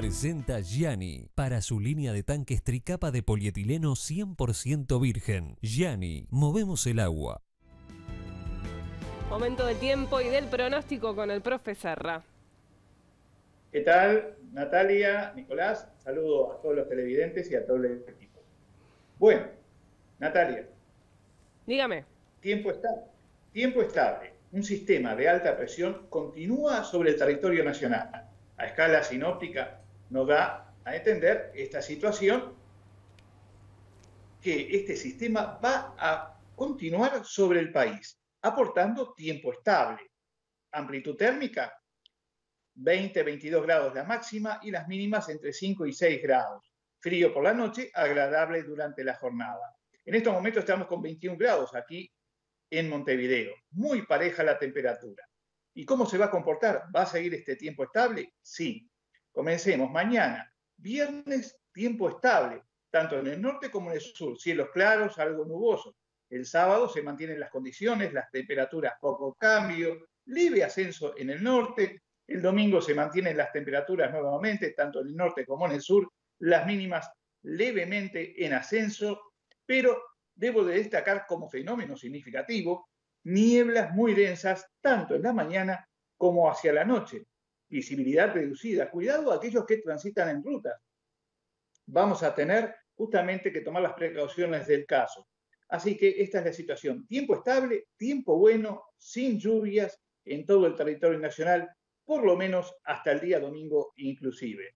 Presenta Gianni para su línea de tanques tricapa de polietileno 100% virgen. Gianni, movemos el agua. Momento del tiempo y del pronóstico con el profe Serra. ¿Qué tal, Natalia, Nicolás? Saludo a todos los televidentes y a todo el equipo. Bueno, Natalia. Dígame. Tiempo estable. Tiempo estable. Un sistema de alta presión continúa sobre el territorio nacional. A escala sinóptica nos da a entender esta situación que este sistema va a continuar sobre el país, aportando tiempo estable. Amplitud térmica 20-22 grados la máxima y las mínimas entre 5 y 6 grados. Frío por la noche, agradable durante la jornada. En estos momentos estamos con 21 grados aquí en Montevideo. Muy pareja la temperatura. ¿Y cómo se va a comportar? ¿Va a seguir este tiempo estable? Sí. Comencemos mañana. Viernes, tiempo estable, tanto en el norte como en el sur. Cielos claros, algo nuboso. El sábado se mantienen las condiciones, las temperaturas poco cambio, leve ascenso en el norte, el domingo se mantienen las temperaturas nuevamente, tanto en el norte como en el sur, las mínimas levemente en ascenso, pero debo de destacar como fenómeno significativo nieblas muy densas tanto en la mañana como hacia la noche. Visibilidad reducida. Cuidado a aquellos que transitan en rutas. Vamos a tener justamente que tomar las precauciones del caso. Así que esta es la situación. Tiempo estable, tiempo bueno, sin lluvias en todo el territorio nacional por lo menos hasta el día domingo inclusive.